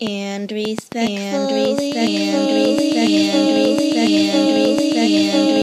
and respectfully and